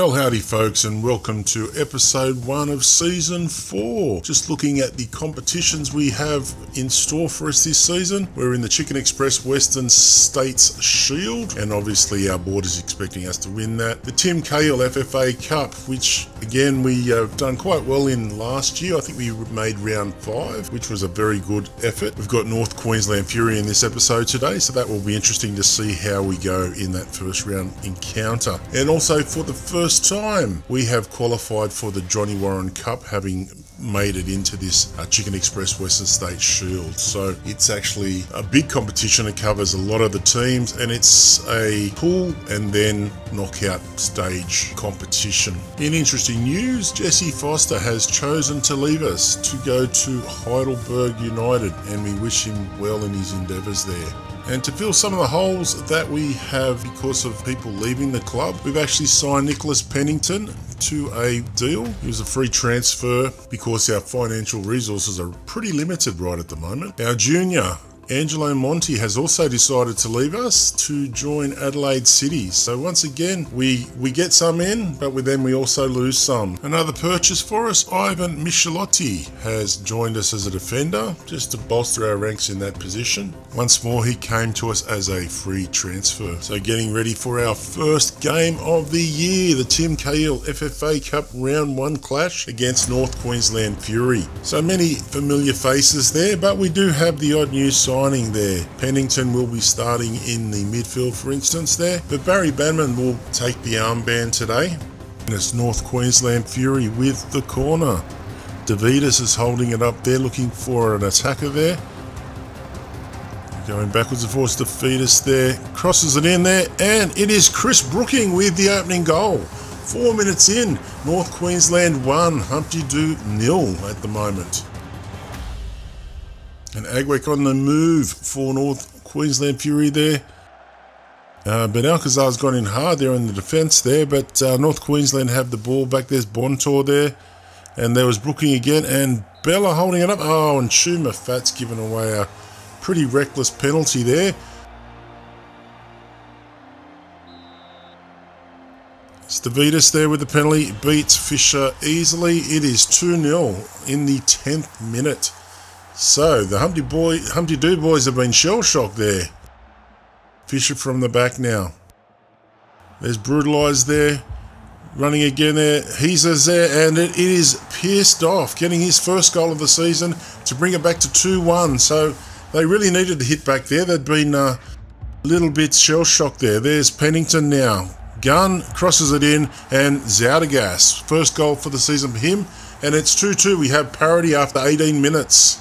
Well, howdy, folks, and welcome to episode one of season four. Just looking at the competitions we have in store for us this season. We're in the Chicken Express Western States Shield, and obviously our board is expecting us to win that. The Tim Cahill FFA Cup, which again we have done quite well in last year. I think we made round five, which was a very good effort. We've got North Queensland Fury in this episode today, so that will be interesting to see how we go in that first round encounter. And also for the first first time we have qualified for the Johnny Warren Cup, having made it into this uh, Chicken Express Western States Shield. So it's actually a big competition. It covers a lot of the teams and it's a pool and then knockout stage competition. In interesting news, Jesse Foster has chosen to leave us to go to Heidelberg United and we wish him well in his endeavours there. And to fill some of the holes that we have because of people leaving the club, we've actually signed Nicholas Pennington to a deal. He was a free transfer because our financial resources are pretty limited right at the moment. Our junior Angelo Monti has also decided to leave us to join Adelaide City. So once again, we, we get some in, but then we also lose some. Another purchase for us, Ivan Michelotti has joined us as a defender, just to bolster our ranks in that position. Once more, he came to us as a free transfer. So getting ready for our first game of the year, the Tim Cahill FFA Cup Round 1 clash against North Queensland Fury. So many familiar faces there, but we do have the odd news side there. Pennington will be starting in the midfield, for instance, there. But Barry Bannerman will take the armband today. And it's North Queensland Fury with the corner. Davidas is holding it up there, looking for an attacker there. Going backwards and forwards to Fetus there. Crosses it in there, and it is Chris Brooking with the opening goal. Four minutes in, North Queensland 1, Humpty Doo nil at the moment. And Agwick on the move for North Queensland Fury there. Uh, but Alcazar's gone in hard there in the defence there, but uh, North Queensland have the ball back. There's Bontor there, and there was Brooking again, and Bella holding it up. Oh, and Schumer Fat's giving away a pretty reckless penalty there. Stavitas there with the penalty, beats Fisher easily. It is 2-0 in the 10th minute. So the Humpty boy, Humpty Doo boys have been shell shocked there. Fisher from the back now. There's brutalised there. Running again there. He's there and it is pierced off. Getting his first goal of the season to bring it back to 2-1. So they really needed to hit back there. They'd been uh, a little bit shell shocked there. There's Pennington now. Gunn crosses it in and Zaudegas. First goal for the season for him. And it's 2-2. We have parity after 18 minutes.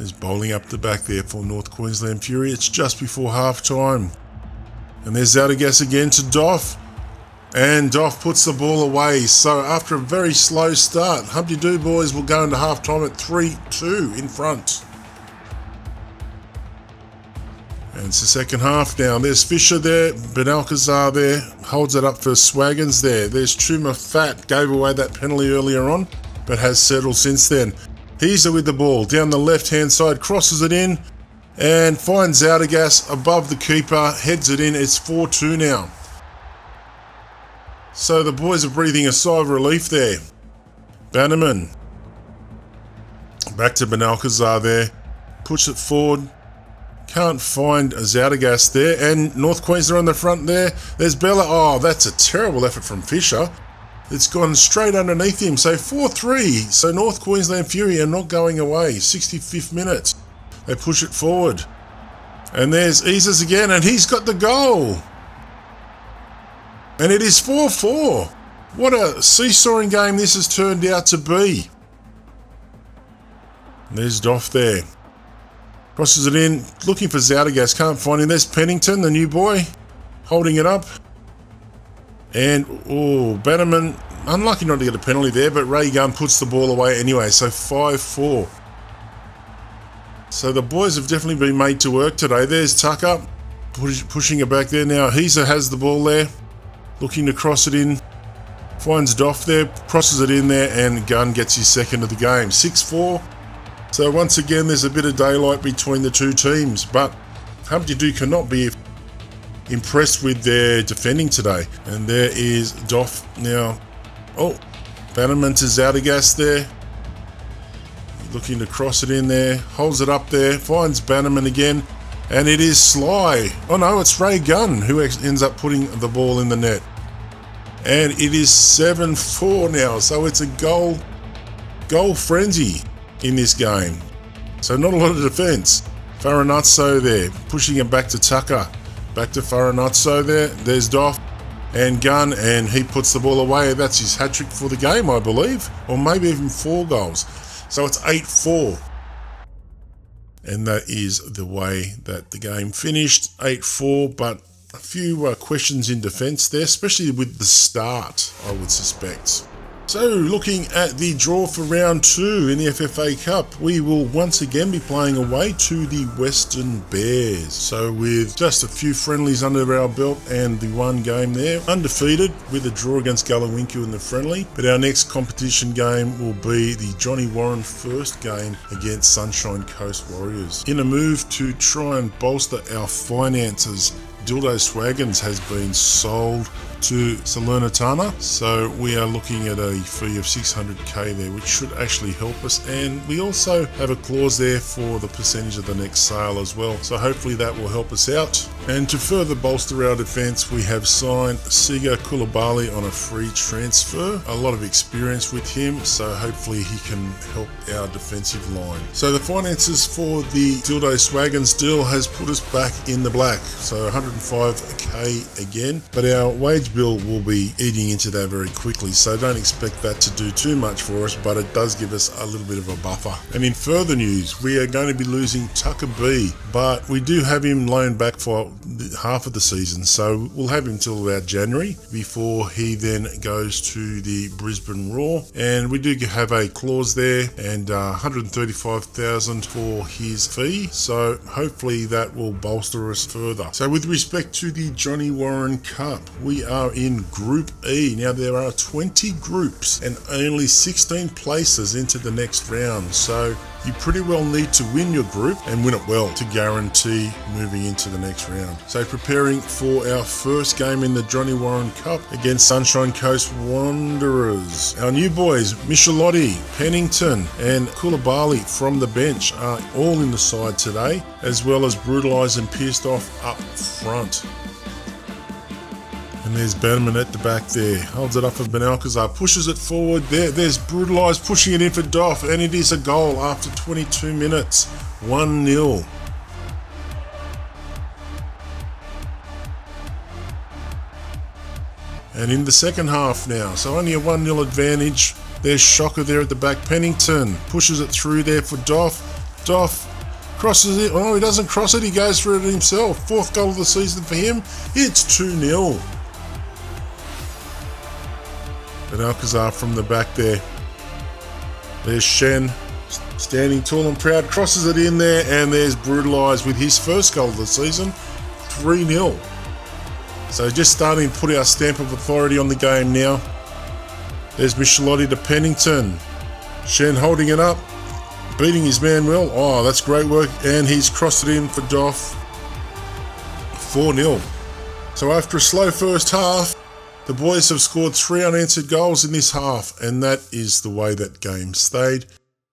There's bowling up the back there for North Queensland Fury. It's just before half time. And there's Zaudegas again to Doff. And Doff puts the ball away. So after a very slow start, Humpty Doo boys will go into half time at 3-2 in front. And it's the second half now. There's Fisher there, Benalcazar there, holds it up for Swaggins there. There's Truma Fat, gave away that penalty earlier on, but has settled since then. He's with the ball down the left hand side, crosses it in and finds Zaudegas above the keeper, heads it in. It's 4 2 now. So the boys are breathing a sigh of relief there. Bannerman. Back to Benalcazar there. Push it forward. Can't find Zaudegas there. And North Queensland on the front there. There's Bella. Oh, that's a terrible effort from Fisher. It's gone straight underneath him. So 4-3. So North Queensland Fury are not going away. 65th minute. They push it forward. And there's Isis again, and he's got the goal. And it is 4-4. What a seesawing game this has turned out to be. There's Doff there. Crosses it in, looking for Zaudegas, can't find him. There's Pennington, the new boy, holding it up. And, oh, Bannerman, unlucky not to get a penalty there, but Ray Gunn puts the ball away anyway, so 5-4. So the boys have definitely been made to work today. There's Tucker, push, pushing it back there now. Heezer has the ball there, looking to cross it in. Finds Doff there, crosses it in there, and Gunn gets his second of the game. 6-4. So once again, there's a bit of daylight between the two teams, but Humpty Doo cannot be impressed with their defending today. And there is Doff now. Oh, Bannerman to Zadagas there. Looking to cross it in there. Holds it up there. Finds Bannerman again. And it is Sly. Oh no, it's Ray Gunn who ends up putting the ball in the net. And it is 7-4 now. So it's a goal, goal frenzy in this game. So not a lot of defence. Farinazzo there, pushing it back to Tucker. Back to Farinazzo there. There's Doff and Gunn, and he puts the ball away. That's his hat trick for the game, I believe, or maybe even four goals. So it's 8 4. And that is the way that the game finished 8 4. But a few uh, questions in defence there, especially with the start, I would suspect. So, looking at the draw for round two in the FFA Cup, we will once again be playing away to the Western Bears. So, with just a few friendlies under our belt and the one game there, undefeated with a draw against Galiwinku in the friendly. But our next competition game will be the Johnny Warren first game against Sunshine Coast Warriors. In a move to try and bolster our finances, Dildo Swaggins has been sold to Salernitana. So we are looking at a fee of 600k there, which should actually help us. And we also have a clause there for the percentage of the next sale as well. So hopefully that will help us out. And to further bolster our defence, we have signed Siga Koulibaly on a free transfer. A lot of experience with him, so hopefully he can help our defensive line. So the finances for the Dildo Swaggins deal has put us back in the black. So 105k again, but our wage bill will be eating into that very quickly, so don't expect that to do too much for us, but it does give us a little bit of a buffer. And in further news, we are going to be losing Tucker B, but we do have him loaned back for half of the season, so we'll have him till about January before he then goes to the Brisbane Roar. And we do have a clause there and uh, 135,000 for his fee, so hopefully that will bolster us further. So with respect to the Johnny Warren Cup, we are in Group E. Now, there are 20 groups and only 16 places into the next round, so you pretty well need to win your group and win it well to guarantee moving into the next round. So, preparing for our first game in the Johnny Warren Cup against Sunshine Coast Wanderers. Our new boys, Michelotti, Pennington, and Koulibaly from the bench are all in the side today, as well as brutalised and pierced off up front. And there's Bannerman at the back there. Holds it up for Benalcazar. Pushes it forward. There, there's Brutalised pushing it in for Doff. And it is a goal after 22 minutes. 1 0. And in the second half now. So only a 1 0 advantage. There's Shocker there at the back. Pennington pushes it through there for Doff. Doff crosses it. Oh, he doesn't cross it. He goes for it himself. Fourth goal of the season for him. It's 2 0. And Alcazar from the back there. There's Shen standing tall and proud, crosses it in there, and there's Brutalised with his first goal of the season 3 0. So just starting to put our stamp of authority on the game now. There's Michelotti to Pennington. Shen holding it up, beating his man well. Oh, that's great work. And he's crossed it in for Doff 4 0. So after a slow first half, the boys have scored three unanswered goals in this half, and that is the way that game stayed.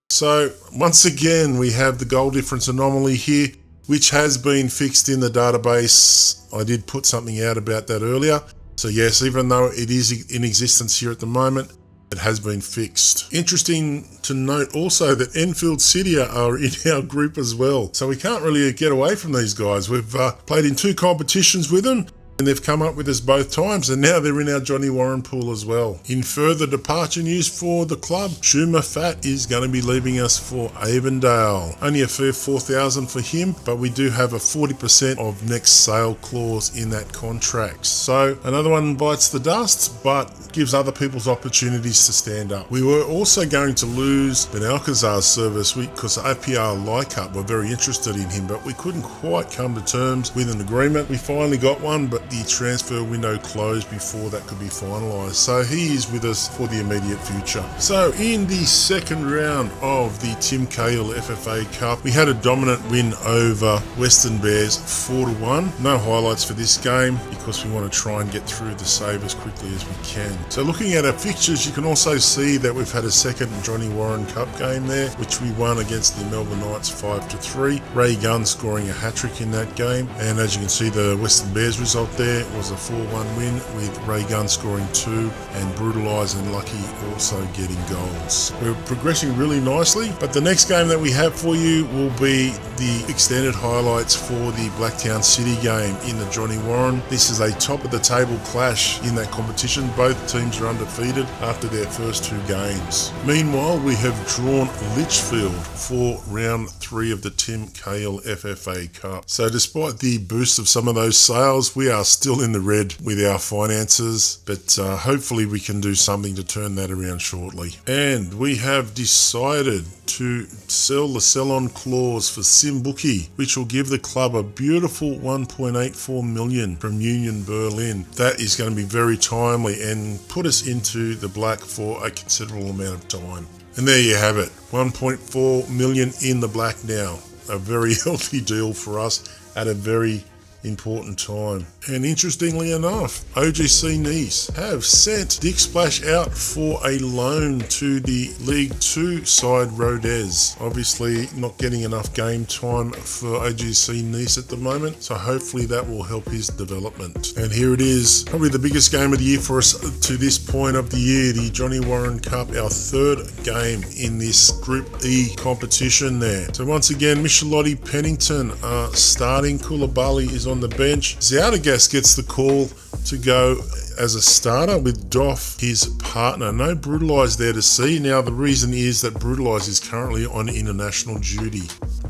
So, once again, we have the goal difference anomaly here, which has been fixed in the database. I did put something out about that earlier. So, yes, even though it is in existence here at the moment, it has been fixed. Interesting to note also that Enfield City are in our group as well. So we can't really get away from these guys. We've uh, played in two competitions with them and they've come up with us both times, and now they're in our Johnny Warren pool as well. In further departure news for the club, Schumer Fat is going to be leaving us for Avondale. Only a of 4000 for him, but we do have a 40% of next sale clause in that contract. So another one bites the dust, but gives other people's opportunities to stand up. We were also going to lose Ben Alcazar's service week because APIA Leichhardt were very interested in him, but we couldn't quite come to terms with an agreement. We finally got one, but the transfer window closed before that could be finalised. So he is with us for the immediate future. So in the second round of the Tim Cahill FFA Cup, we had a dominant win over Western Bears 4 to 1. No highlights for this game because we want to try and get through the save as quickly as we can. So looking at our fixtures, you can also see that we've had a second Johnny Warren Cup game there, which we won against the Melbourne Knights 5 to 3. Ray Gunn scoring a hat trick in that game, and as you can see, the Western Bears result there was a 4 1 win with Ray Gunn scoring two and Brutalise and Lucky also getting goals. We're progressing really nicely, but the next game that we have for you will be the extended highlights for the Blacktown City game in the Johnny Warren. This is a top of the table clash in that competition. Both teams are undefeated after their first two games. Meanwhile, we have drawn Litchfield for round three of the Tim Cahill FFA Cup. So despite the boost of some of those sales, we are still in the red with our finances, but uh, hopefully we can do something to turn that around shortly. And we have decided to sell the sell-on clause for Simbuki, which will give the club a beautiful 1.84 million from Union Berlin. That is going to be very timely and put us into the black for a considerable amount of time. And there you have it, 1.4 million in the black now. A very healthy deal for us at a very important time. And interestingly enough, OGC Nice have sent Dick Splash out for a loan to the League Two side Rodez. Obviously, not getting enough game time for OGC Nice at the moment, so hopefully that will help his development. And here it is, probably the biggest game of the year for us to this point of the year, the Johnny Warren Cup, our third game in this Group E competition there. So once again, Michelotti Pennington are starting. Koulibaly is on the bench. Zoudegas gets the call to go as a starter with Doff, his partner. No Brutalise there to see. Now, the reason is that Brutalise is currently on international duty.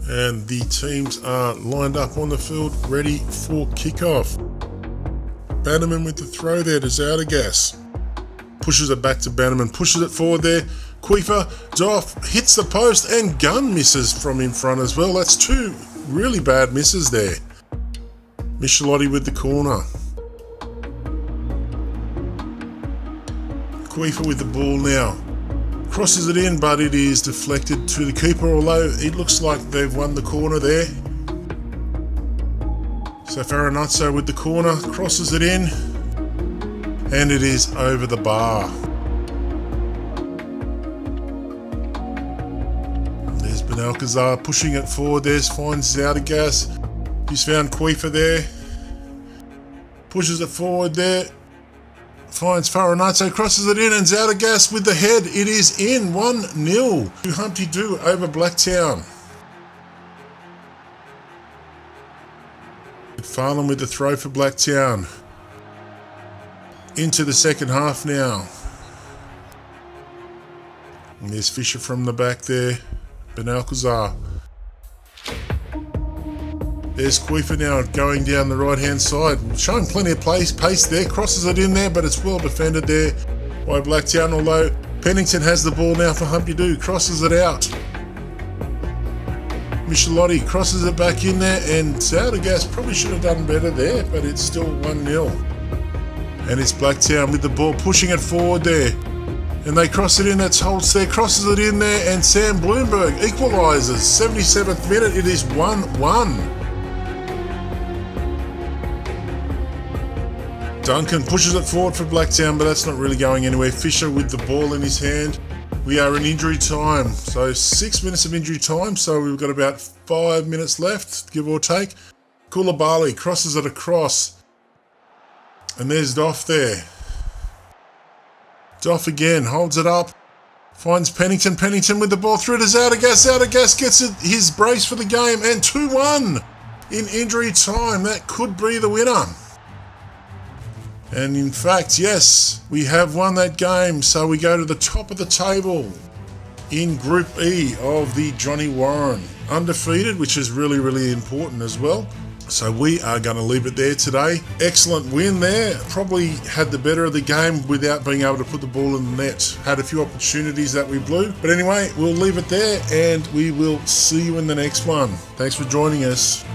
And the teams are lined up on the field, ready for kickoff. Bannerman with the throw there to Zoudegas. Pushes it back to Bannerman, pushes it forward there. Queefer, Doff hits the post and Gunn misses from in front as well. That's two really bad misses there. Michelotti with the corner. Queefer with the ball now. Crosses it in, but it is deflected to the keeper, although it looks like they've won the corner there. So Farinazzo with the corner, crosses it in, and it is over the bar. There's Benalcazar pushing it forward, there's finds Zoudegas. He's found Queefer there. Pushes it forward there. Finds Farinazzo, crosses it in, and Zoudegas with the head. It is in 1 0 to Humpty Doo over Blacktown. Farland with the throw for Blacktown. Into the second half now. And there's Fisher from the back there. Benalcazar. There's Queefer now going down the right hand side, showing plenty of place, pace there, crosses it in there, but it's well defended there by Blacktown, although Pennington has the ball now for Humpty Doo, crosses it out. Michelotti crosses it back in there, and Zoudegas probably should have done better there, but it's still 1 0. And it's Blacktown with the ball, pushing it forward there. And they cross it in, that's Holtz there, crosses it in there, and Sam Bloomberg equalises. 77th minute, it is 1 1. Duncan pushes it forward for Blacktown, but that's not really going anywhere. Fisher with the ball in his hand. We are in injury time, so six minutes of injury time, so we've got about five minutes left, give or take. Koulibaly crosses it across. And there's Doff there. Doff again, holds it up. Finds Pennington. Pennington with the ball through to Zoudegas. Zoudegas gets his brace for the game and 2-1 in injury time. That could be the winner. And in fact, yes, we have won that game. So we go to the top of the table in Group E of the Johnny Warren. Undefeated, which is really, really important as well. So we are going to leave it there today. Excellent win there. Probably had the better of the game without being able to put the ball in the net. Had a few opportunities that we blew. But anyway, we'll leave it there and we will see you in the next one. Thanks for joining us.